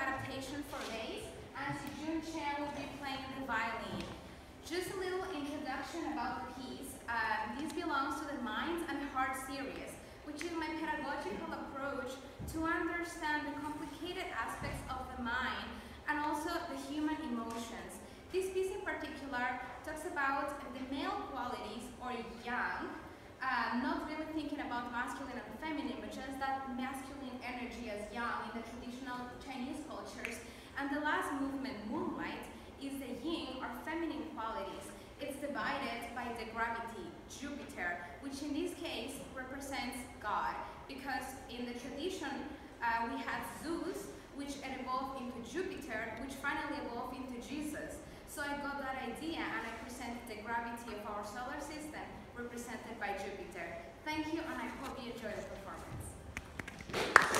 adaptation for bass, and Shijun Chen will be playing the violin. Just a little introduction about the piece. Uh, this belongs to the Minds and Heart series, which is my pedagogical approach to understand the complicated aspects of the mind and also the human emotions. This piece in particular talks about the male qualities or yang, uh, not really thinking about masculine just that masculine energy as yang in the traditional Chinese cultures. And the last movement, Moonlight, is the yin or feminine qualities. It's divided by the gravity, Jupiter, which in this case represents God, because in the tradition uh, we had Zeus, which evolved into Jupiter, which finally evolved into Jesus. So I got that idea and I presented the gravity of our solar system represented by Jupiter. Thank you, and I hope you enjoy the performance.